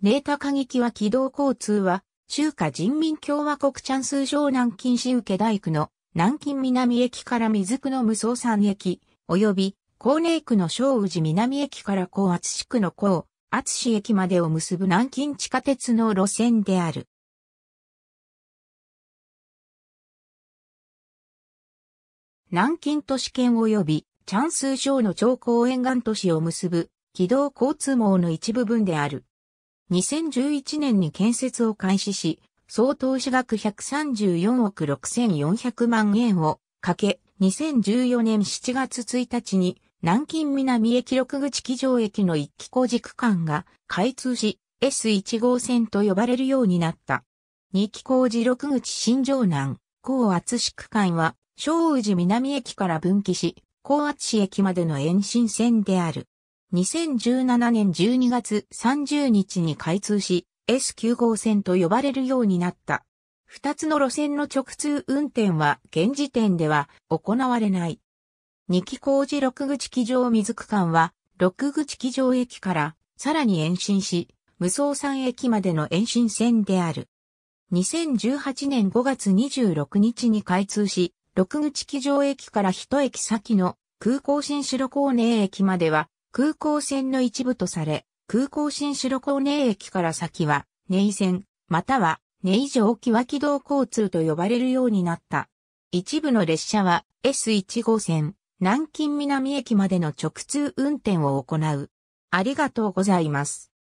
ネータ過激は軌道交通は、中華人民共和国チャンス省南京市受大区の南京南駅から水区の無双山駅、及び、高寧区の小宇治南駅から高厚市区の高厚市駅までを結ぶ南京地下鉄の路線である。南京都市圏及び、チャンス省の長江沿岸都市を結ぶ、軌道交通網の一部分である。2011年に建設を開始し、総投資額134億6400万円をかけ、2014年7月1日に南京南駅六口機場駅の一機工事区間が開通し S1 号線と呼ばれるようになった。二機工事六口新城南、高厚市区間は小宇治南駅から分岐し、高厚市駅までの延伸線である。2017年12月30日に開通し、S9 号線と呼ばれるようになった。二つの路線の直通運転は現時点では行われない。二期工事六口機場水区間は六口機場駅からさらに延伸し、無双山駅までの延伸線である。2018年5月26日に開通し、六口機場駅から一駅先の空港新城港根駅までは空港線の一部とされ、空港新白港根駅から先は、根井線、または、根井城木脇道交通と呼ばれるようになった。一部の列車は S1 号線、南京南駅までの直通運転を行う。ありがとうございます。